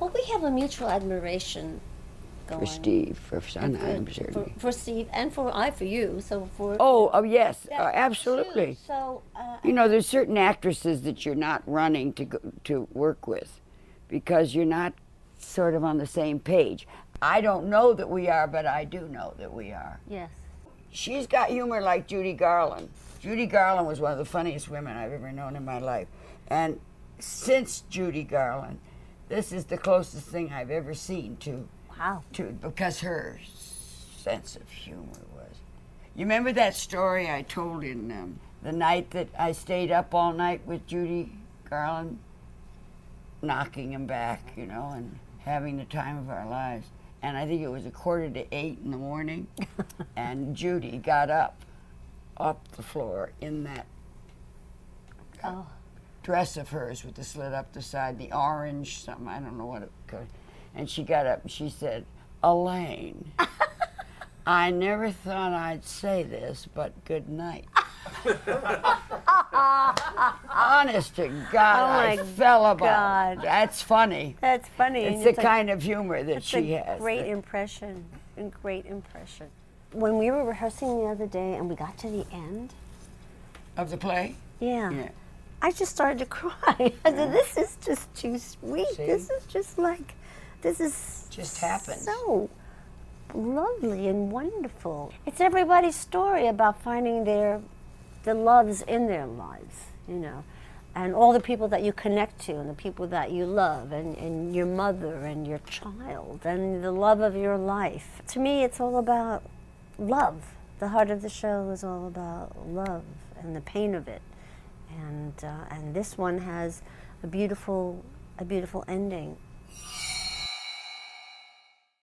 Well, we have a mutual admiration going. For Steve, for for, certainly. for, for Steve, and for I for you. So for Oh, oh yes, uh, absolutely. too. So uh, You know, there's certain actresses that you're not running to go, to work with because you're not sort of on the same page. I don't know that we are, but I do know that we are. yes, She's got humor like Judy Garland. Judy Garland was one of the funniest women I've ever known in my life. And since Judy Garland, this is the closest thing I've ever seen to wow. to because her sense of humor was. You remember that story I told in um, the night that I stayed up all night with Judy Garland, knocking him back, you know, and having the time of our lives. And I think it was a quarter to eight in the morning, and Judy got up, up the floor in that Oh, dress of hers with the slit up the side, the orange something, I don't know what it could. And she got up and she said, Elaine, I never thought I'd say this, but good night. Honest to God, Oh I fell about. God. That's funny. that's funny. It's and the a- kind of humor that she a has. great that- impression. A great impression. When we were rehearsing the other day and we got to the end, of the play? yeah, Yeah. I just started to cry. I said, "This is just too sweet. See? This is just like, this is Just happens. So lovely and wonderful. It's everybody's story about finding their, the loves in their lives, you know, and all the people that you connect to, and the people that you love, and, and your mother and your child, and the love of your life. To me, it's all about love. The heart of the show is all about love and the pain of it and uh, and this one has a beautiful a beautiful ending